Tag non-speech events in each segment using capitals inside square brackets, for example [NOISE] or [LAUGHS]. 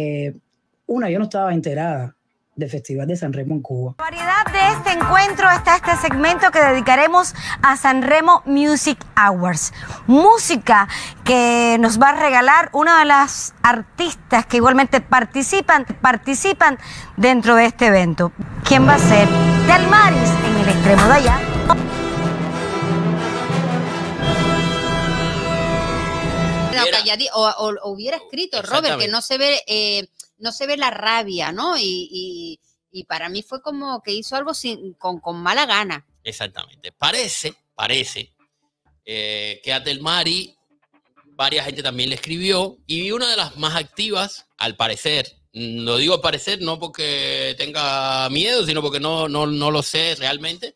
eh, una, yo no estaba enterada del Festival de San Remo en Cuba. variedad de este encuentro está este segmento que dedicaremos a San Remo Music Hours. Música que nos va a regalar una de las artistas que igualmente participan, participan dentro de este evento. ¿Quién va a ser? Del Maris en el extremo de allá. O, hubiera escrito Robert, que no se ve, eh, no se ve la rabia, ¿no? Y, para mí fue como que hizo algo sin, con, mala gana. Exactamente. Parece, parece eh, que a Telmari varias gente también le escribió y una de las más activas, al parecer, lo digo al parecer no porque tenga miedo, sino porque no, no, no lo sé realmente,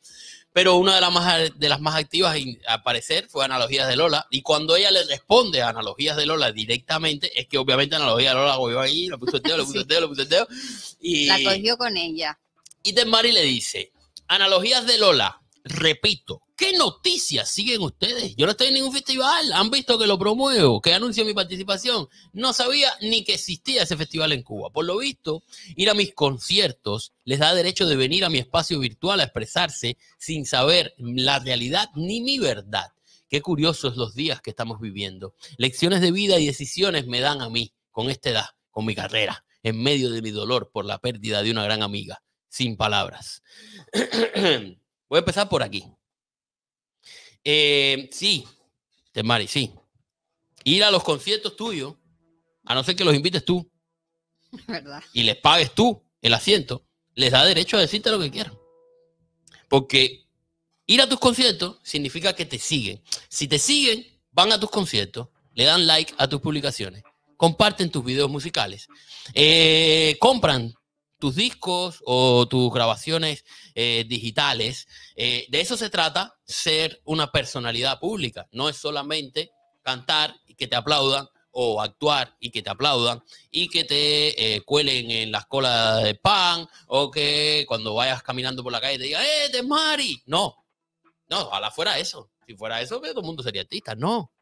pero una de las más, de las más activas, al parecer, fue Analogías de Lola. Y cuando ella le responde a Analogías de Lola directamente, es que obviamente Analogías de Lola cogió ahí, le puso el dedo, le puso el dedo, le puso el dedo. Y, la cogió con ella. Y Temari le dice, Analogías de Lola, repito, ¿qué noticias siguen ustedes? Yo no estoy en ningún festival, han visto que lo promuevo, que anuncio mi participación. No sabía ni que existía ese festival en Cuba. Por lo visto, ir a mis conciertos les da derecho de venir a mi espacio virtual a expresarse sin saber la realidad ni mi verdad. Qué curiosos los días que estamos viviendo. Lecciones de vida y decisiones me dan a mí, con esta edad, con mi carrera, en medio de mi dolor por la pérdida de una gran amiga. Sin palabras. [CLEARS THROAT] Voy a empezar por aquí. Eh, sí, Temari, sí. Ir a los conciertos tuyos, a no ser que los invites tú, [LAUGHS] ¿verdad? y les pagues tú el asiento, les da derecho a decirte lo que quieran. Porque ir a tus conciertos significa que te siguen. Si te siguen, van a tus conciertos, le dan like a tus publicaciones, comparten tus videos musicales, eh, compran tus discos o tus grabaciones eh, digitales. Eh, de eso se trata ser una personalidad pública. No es solamente cantar y que te aplaudan o actuar y que te aplaudan y que te eh, cuelen en las colas de pan o que cuando vayas caminando por la calle te digan, ¡eh, de Mari! No, no, ojalá fuera eso. Si fuera eso, todo el mundo sería artista. No,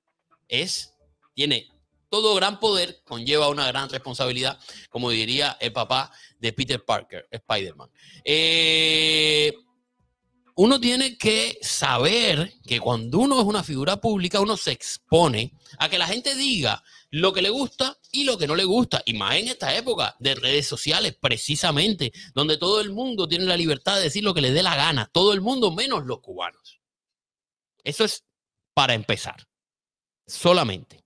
es, tiene todo gran poder conlleva una gran responsabilidad, como diría el papá de Peter Parker, Spider-Man. Eh, uno tiene que saber que cuando uno es una figura pública, uno se expone a que la gente diga lo que le gusta y lo que no le gusta. Y más en esta época de redes sociales, precisamente, donde todo el mundo tiene la libertad de decir lo que le dé la gana. Todo el mundo menos los cubanos. Eso es para empezar. Solamente.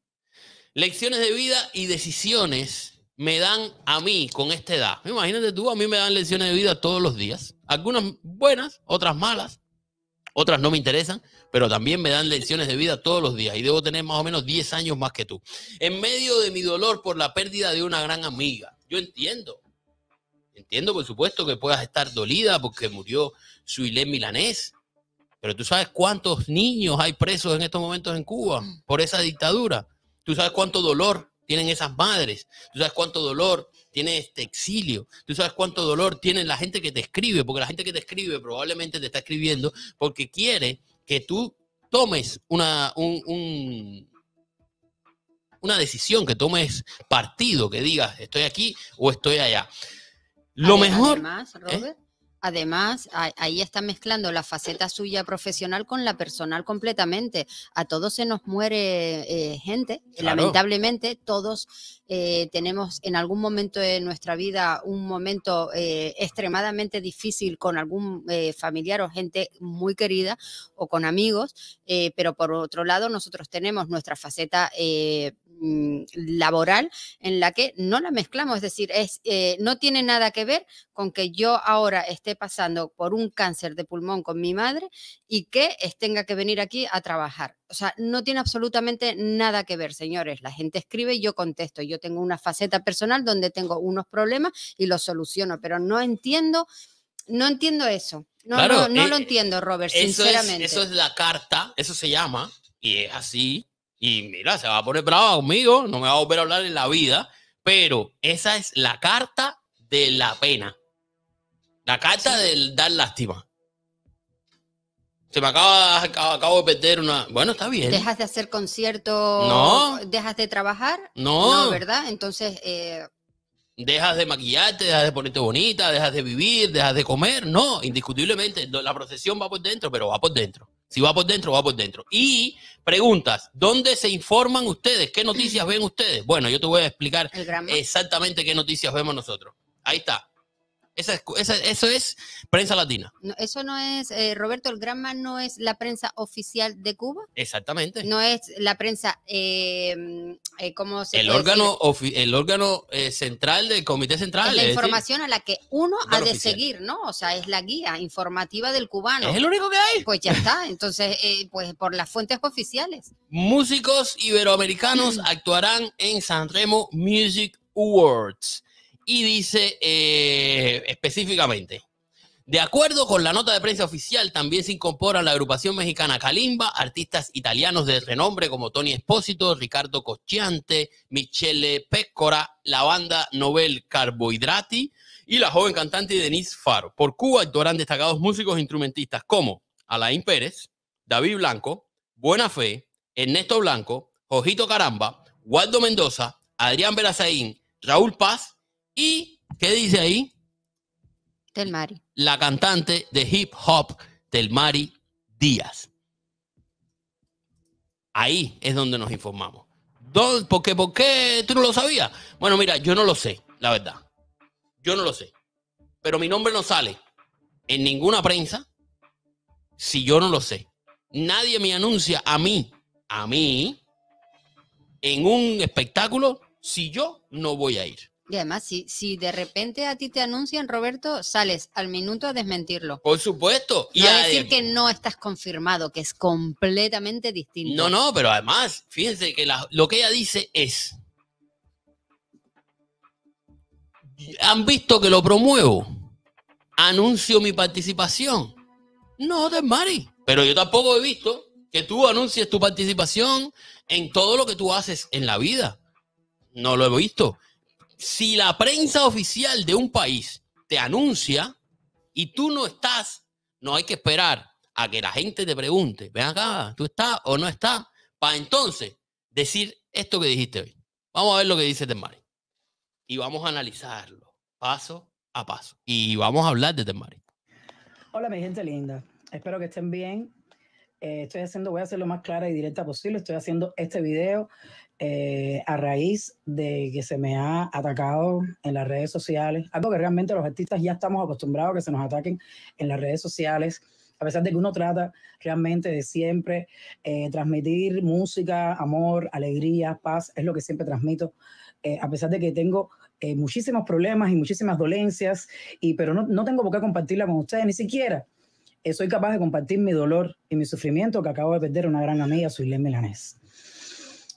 Lecciones de vida y decisiones me dan a mí con esta edad. Imagínate tú, a mí me dan lecciones de vida todos los días. Algunas buenas, otras malas, otras no me interesan, pero también me dan lecciones de vida todos los días y debo tener más o menos 10 años más que tú. En medio de mi dolor por la pérdida de una gran amiga, yo entiendo. Entiendo, por supuesto, que puedas estar dolida porque murió Suilén Milanés, pero tú sabes cuántos niños hay presos en estos momentos en Cuba por esa dictadura. Tú sabes cuánto dolor tienen esas madres. Tú sabes cuánto dolor tiene este exilio. Tú sabes cuánto dolor tiene la gente que te escribe, porque la gente que te escribe probablemente te está escribiendo porque quiere que tú tomes una, una decisión, que tomes partido, que digas estoy aquí o estoy allá. Lo mejor. ¿eh? Además, ahí está mezclando la faceta suya profesional con la personal completamente. A todos se nos muere eh, gente, lamentablemente, todos eh, tenemos en algún momento de nuestra vida un momento eh, extremadamente difícil con algún familiar o gente muy querida o con amigos, pero por otro lado nosotros tenemos nuestra faceta laboral en la que no la mezclamos, es decir, es, eh, no tiene nada que ver con que yo ahora esté pasando por un cáncer de pulmón con mi madre y que tenga que venir aquí a trabajar. O sea, no tiene absolutamente nada que ver, señores. La gente escribe y yo contesto. Yo tengo una faceta personal donde tengo unos problemas y los soluciono, pero no entiendo, no entiendo eso. No, no, no lo eh, entiendo, Robert, sinceramente. eso es la carta, eso se llama, y es así, y mira, se va a poner brava conmigo, no me va a volver a hablar en la vida, pero esa es la carta de la pena. La carta del dar lástima. Se me acaba, acabo de perder una. Bueno, está bien. ¿Dejas de hacer conciertos? No. ¿Dejas de trabajar? No. No, ¿verdad? Entonces. Eh, dejas de maquillarte, dejas de ponerte bonita, dejas de vivir, dejas de comer. No, indiscutiblemente, la procesión va por dentro, pero va por dentro. Si va por dentro, va por dentro. Y preguntas, ¿dónde se informan ustedes? ¿Qué noticias ven ustedes? Bueno, yo te voy a explicar exactamente qué noticias vemos nosotros. Ahí está. Esa eso es prensa latina. eso no es, eh, Roberto, el Granma no es la prensa oficial de Cuba. Exactamente. No es la prensa, eh, eh ¿cómo se El órgano, el órgano eh, central del Comité Central. Es la información a la que uno ha de seguir, ¿no? O sea, es la guía informativa del cubano. Es el único que hay. Pues ya está. Entonces, pues por las fuentes oficiales. Músicos iberoamericanos [CLEARS THROAT] actuarán en San Remo Music Awards y dice eh, específicamente, de acuerdo con la nota de prensa oficial, también se incorporan la agrupación mexicana Kalimba, artistas italianos de renombre como Tony Espósito, Ricardo Cocciante, Michele Pécora, la banda Nobel Carbohidrati y la joven cantante Denise Faro. Por Cuba actuarán destacados músicos e instrumentistas como Alain Pérez, David Blanco, Buena Fe, Ernesto Blanco, Jojito Caramba, Waldo Mendoza, Adrián Berazaín, Raúl Paz ¿Y qué dice ahí? Telmari. La cantante de hip hop, Telmari Díaz. Ahí es donde nos informamos. ¿Por qué, ¿Por qué tú no lo sabías? Bueno, mira, yo no lo sé, la verdad. Yo no lo sé. Pero mi nombre no sale en ninguna prensa si yo no lo sé. Nadie me anuncia a mí, a mí, en un espectáculo si yo no voy a ir. Y además, si, si de repente a ti te anuncian, Roberto, sales al minuto a desmentirlo. Por supuesto. Y a decir que no estás confirmado, que es completamente distinto. No, no, pero además, fíjense que lo que ella dice es, ¿han visto que lo promuevo? Anuncio mi participación. No, Mari. Pero yo tampoco he visto que tú anuncies tu participación en todo lo que tú haces en la vida. No lo he visto si la prensa oficial de un país te anuncia y tú no estás, no hay que esperar a que la gente te pregunte, ven acá, ¿tú estás o no estás? Para entonces decir esto que dijiste hoy. Vamos a ver lo que dice Temari. Y vamos a analizarlo paso a paso. Y vamos a hablar de Temari. Hola, mi gente linda. Espero que estén bien. Eh, estoy haciendo, voy a hacer lo más clara y directa posible. Estoy haciendo este video eh, a raíz de que se me ha atacado en las redes sociales, algo que realmente los artistas ya estamos acostumbrados a que se nos ataquen en las redes sociales, a pesar de que uno trata realmente de siempre eh, transmitir música, amor, alegría, paz, es lo que siempre transmito, eh, a pesar de que tengo muchísimos problemas y muchísimas dolencias, y, pero no, no tengo por qué compartirla con ustedes, ni siquiera soy capaz de compartir mi dolor y mi sufrimiento que acabo de perder una gran amiga, Suilén Milanés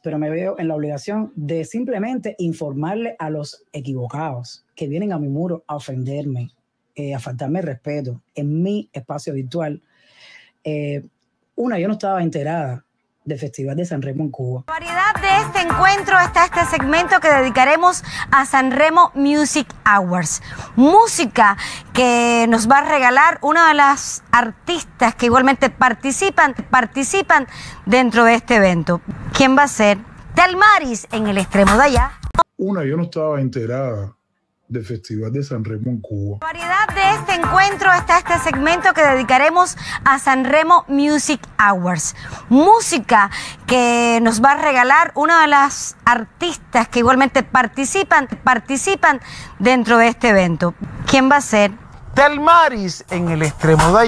pero me veo en la obligación de simplemente informarle a los equivocados que vienen a mi muro a ofenderme, eh, a faltarme respeto en mi espacio virtual. Eh, una, yo no estaba enterada del Festival de San Remo en Cuba. variedad de este encuentro está este segmento que dedicaremos a San Remo Music Hours. Música que nos va a regalar una de las artistas que igualmente participan, participan dentro de este evento. ¿Quién va a ser? Telmaris en el extremo de allá. Una, yo no estaba enterada del Festival de San Remo en Cuba. variedad de este encuentro está este segmento que dedicaremos a San Remo Music Hours. Música que nos va a regalar una de las artistas que igualmente participan, participan dentro de este evento. ¿Quién va a ser? Telmaris en el extremo de allá.